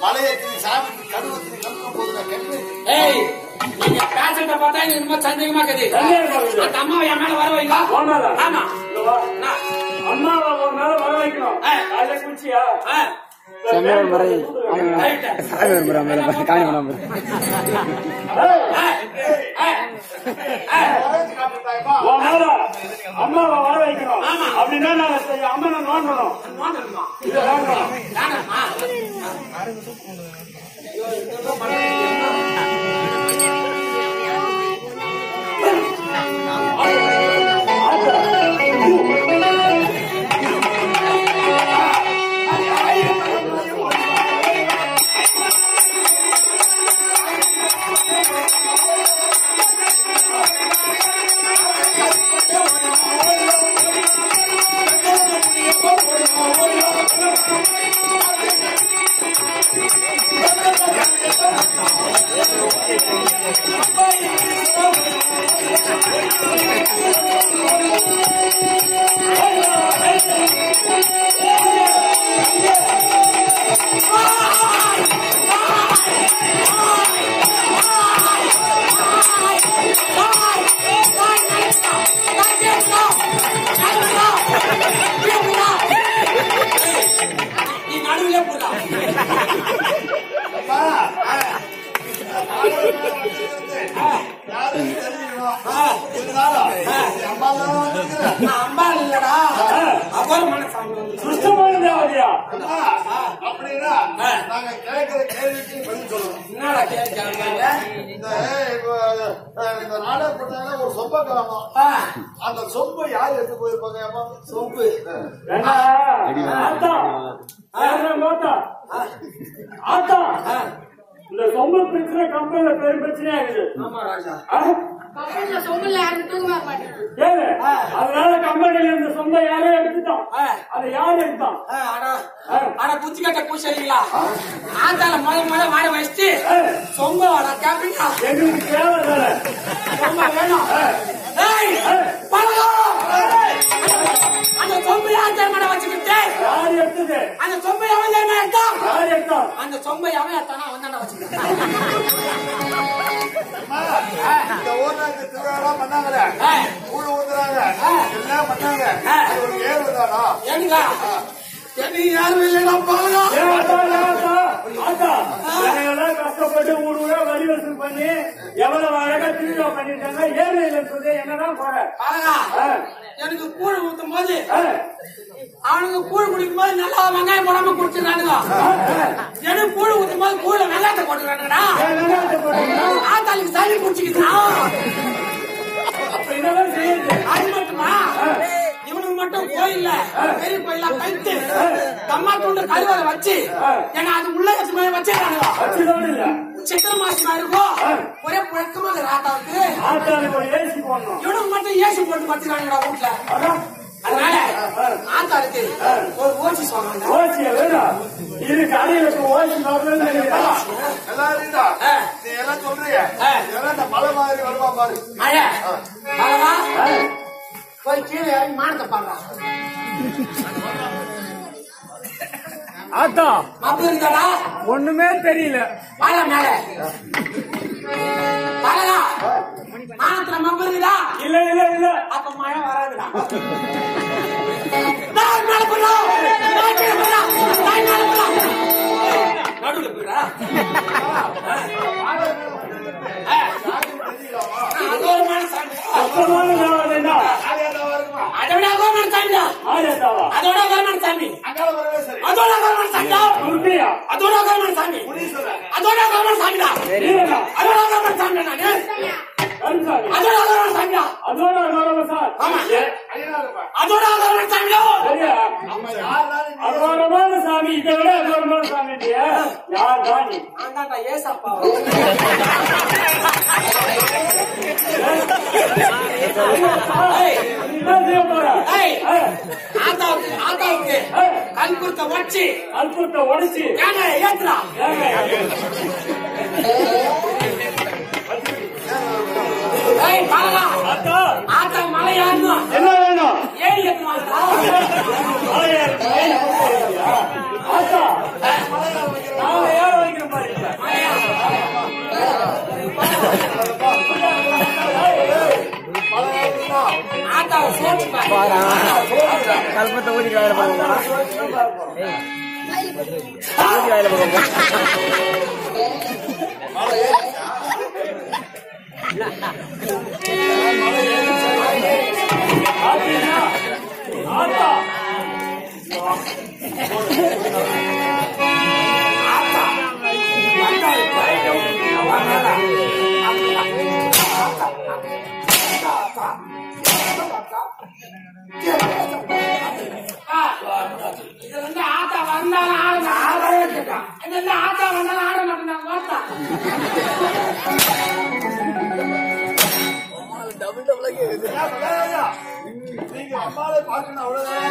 வளையத்தின் சாமிக்கு கடுவத்தின் கடுக்க போதுல கண்ணு ஏய் நீங்க பேசுறத பார்த்தா எனக்கு ரொம்ப சந்தேகமா இருக்குது சந்தேகமா இருக்குது. அந்த அம்மாவை என் மேல வர வைங்க போனாதா? ஆமா இங்க வா. நான், அம்மாவை ஒரு நாள் வர வைக்கணும் ஆ. காலையில குளிச்சியா ஆ, செம்மையான முறை ரைட்டு. சாமி ஒரு முறை அம்மாவை வர வைக்கணும் ஆமா. அப்படின்னா நான் செய்ய அம்மா நான் நோண்டணும் நோண்டணுமா? வந்திருக்குது. நான் அம்பா இல்லடா தேவதையா அம்மா, அப்படின்னா நாங்க கேட்கிற கேள்விக்கு பதில் சொல்லணும். என்னடா கேட்காங்க இந்த இந்த நாடகப்பட்டாங்க ஒரு சொப்ப அந்த சொம்பை யார் எடுத்து போயிருப்பாங்க ஏண்டா? ஆத்தா? ஆத்தா. இந்த சொம்ப பிரச்சனை கம்பெனில பெரும் பிரச்சனையா இருக்குது. ஆமா ராஜா. ஆ? கம்பெனில சொம்புல யாரும் தூங்க வர மாட்டேங்குது. ஏழு அதனால கம்பெனில இந்த சொந்த யாரோ எடுத்துட்டான். அதை யார் எடுத்தான்? ஆ, அட. அட புத்தி கட்ட பூசலிங்களா ஆத்தால முத முத வாட வச்சுட்டு. சொம்ப வாடா கேப்பீங்க எங்களுக்கு தேவை சொம்ப வேணும். அந்த சொம்பை யார் தெரியுமா வச்சுக்கிட்டு யார் எடுத்தது? அந்த சொம்பை அவன் தெரியுமா எடுத்தான்? யார் எடுத்தான்? அந்த சொம்பை அவன் எடுத்தானா அவன் தானே வச்சுக்கிட்டான். இந்த ஊர்ல இந்த திருவிழா பண்ணாங்களே. கூழ் ஊத்துறாங்க. எல்லாம் பண்ணாங்க. ஒரு ஏனுங்க எனக்கு யாரும் இல்லைடா பழகோ ஆத்தா, நாங்கெல்லாம் கஷ்டப்பட்டு ஊர் ஊரா வரி வசூல் பண்ணி எவ்வளவு அழகா திருவிழா பண்ணிட்டாங்க ஏழை இல்லைன்னு சொல்லி என்னதான் போற. எனக்கு கூழ் ஊத்தும் போது அவனுக்கு கூழ் குடிக்கும் போது நல்லா வெங்காயம் போடாம குடிச்சிருக்கானுங்க எனக்கு கூழ் ஊத்தும் போது கூழ வெங்காயத்தை போட்டீங்களா? ஆத்தாளுக்கு சளி செய்யுது அது மட்டுமா? மட்டும் கோயில்ல பெரிய கோயிலா கைத்து தம்மா தூண்டு கருவறை வச்சு ஏன்னா அது உள்ள வச்சு வச்சுதான் இல்ல சித்திர மாசமா இருக்கும் ஒரே புழக்கமா போடணும். இவனுக்கு மட்டும் ஏசி போட்டு வச்சிருக்கானுங்கடா வீட்டுல அதான். அதனால ஆத்தாளுக்கு ஒரு ஓசி சொன்னாங்க ஓசிய வேணும் இதுக்கு அடியிலுக்கு ஓசி நோக்கணும்னு நினைக்கிறேன். எல்லாரும் தான். ஆ. நீ எல்லாம் சொல்றீங்க ஆ. இதெல்லாம் இந்த மலை மாதிரி வருமா பாரு. மழை மழவா போய் கீழே இறங்கி மானத்தை பாடுறான் ஆத்தா மப்பு இருந்தாடா ஒண்ணுமே தெரியல. வாழ மேல. வாழடா மானத்துல மப்பு இருக்குதா? இல்ல இல்ல இல்ல. அப்ப மழை வராதுடா. நான் மேல நான் நான் நடுவுல போயிடா அதோட கவர்மெண்ட் சாமி. அங்கால வரவே சரி. அதோட கவர்மெண்ட் சாமிடா அதோட கவர்மெண்ட் சாமி. அதோட கவர்மெண்ட் சாமிடா அதோட கவர்மெண்ட் சாமிடா அதோட கவர்மெண்ட் சாமிடா அதோட கௌரவ சார் ஆமா. அதோட கவர்மெண்ட் சாமிடா அகோரமான சாமி. இதை விட அகோரமான சாமி இல்லையா. யார் தானி அந்தாண்டா ஏசாப்பா. ஏய், ஆத்தாவுக்கு ஆத்தாவுக்கு ஏய், கல் குத்த வச்சு ஏங்க ஏத்துறா பாரு கல்பத்தை ஊதிக்கு வேலை பண்ணுவோம் ஊதிக்கு வேலை பண்ணுவோம் ஆத்தா. இது வந்து ஆத்தா வந்தாலும் ஆட ஆடவே கேட்டான் இது வந்து ஆத்தா வந்தாலும் ஆட மாட்டேன் வார்த்தா நீங்க அம்மாவை பார்க்கணும் அவ்வளவுதான்